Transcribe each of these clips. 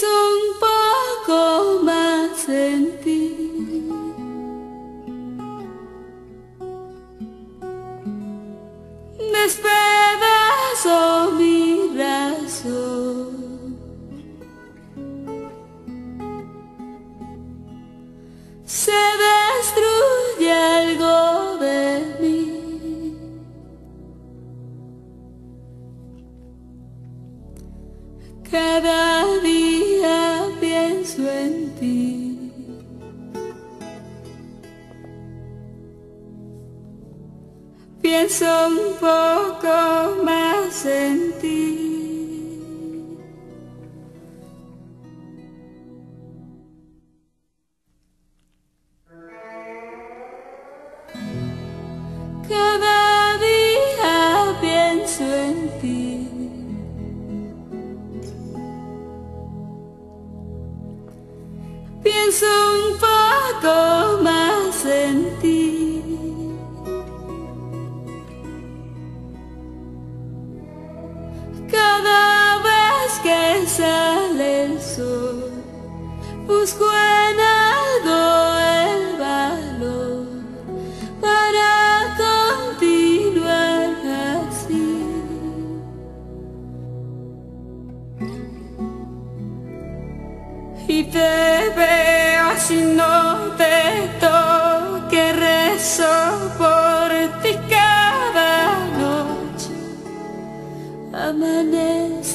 un poco más en ti. Despedazo mi razón. Se destruye algo de mí. Cada pienso un poco más en ti. Cada día pienso en ti. Pienso un poco sale el sol, busco en algo el valor para continuar así. Y te veo así no te toque rezo por ti cada noche. Amanece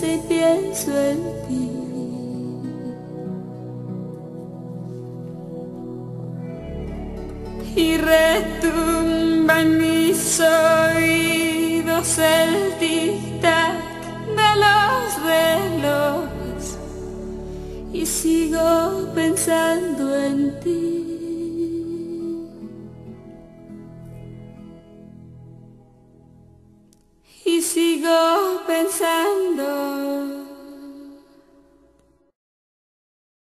y pienso en ti. Y retumba en mis oídos el tic-tac de los relojes y sigo pensando en ti. Y sigo pensando